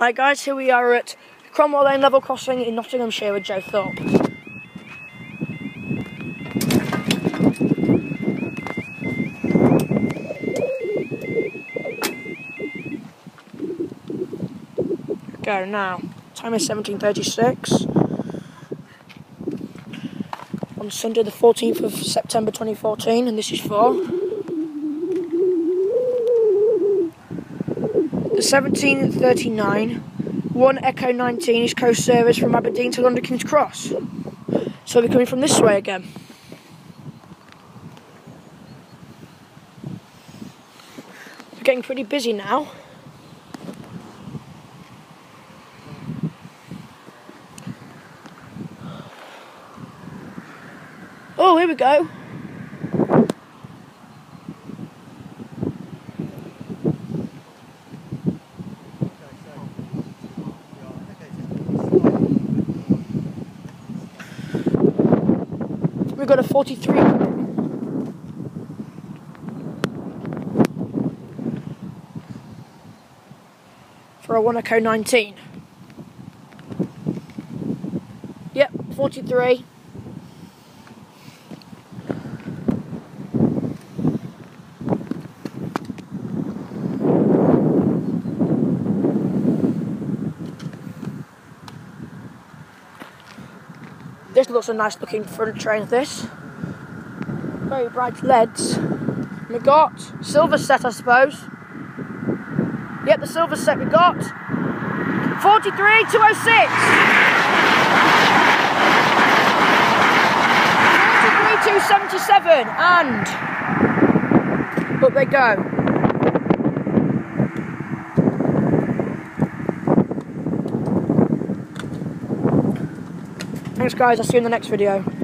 Right guys, here we are at Cromwell Lane level crossing in Nottinghamshire with Joe Thorpe. Go now. Time is 1736. On Sunday the 14th of September 2014 and this is for 1739 1 Echo 19 East Coast service from Aberdeen to London King's Cross. So we're coming from this way again. We're getting pretty busy now. Oh, here we go. We've got a 43. For a 1 Echo 19. Yep, 43. This looks a nice looking front train this. Very bright LEDs. We got silver set I suppose. Yep, the silver set we got. 43 206. 277 and up they go. Thanks guys, I'll see you in the next video.